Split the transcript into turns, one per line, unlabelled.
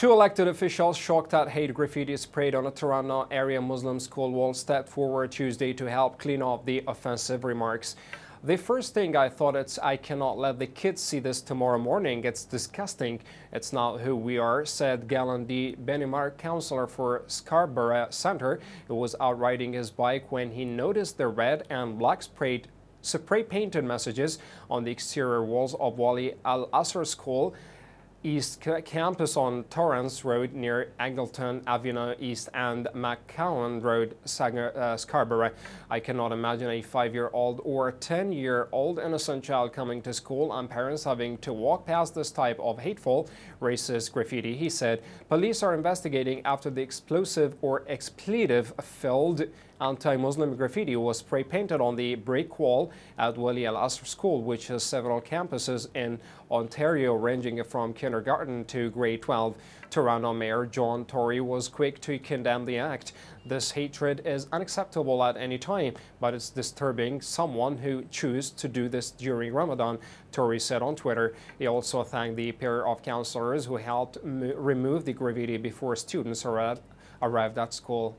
Two elected officials shocked at hate graffiti sprayed on a Toronto area Muslim school wall stepped forward Tuesday to help clean up the offensive remarks. The first thing I thought it's I cannot let the kids see this tomorrow morning. It's disgusting. It's not who we are, said Glenn De Baeremaeker, councilor for Scarborough Centre, who was out riding his bike when he noticed the red and black sprayed spray painted messages on the exterior walls of Wali Al Asr School. East Campus on Torrance Road near Eglinton Avenue East and McCowan Road, uh, Scarborough. I cannot imagine a five-year-old or 10-year-old innocent child coming to school and parents having to walk past this type of hateful, racist graffiti. He said police are investigating after the explosive or expletive-filled anti-Muslim graffiti was spray painted on the brick wall at WaliulAsr School, which has several campuses in Ontario ranging from kindergarten to grade 12. Toronto Mayor John Tory was quick to condemn the act. This hatred is unacceptable at any time, but it's disturbing someone who chooses to do this during Ramadan, Tory said on Twitter. He also thanked the pair of councilors who helped remove the graffiti before students arrived at school.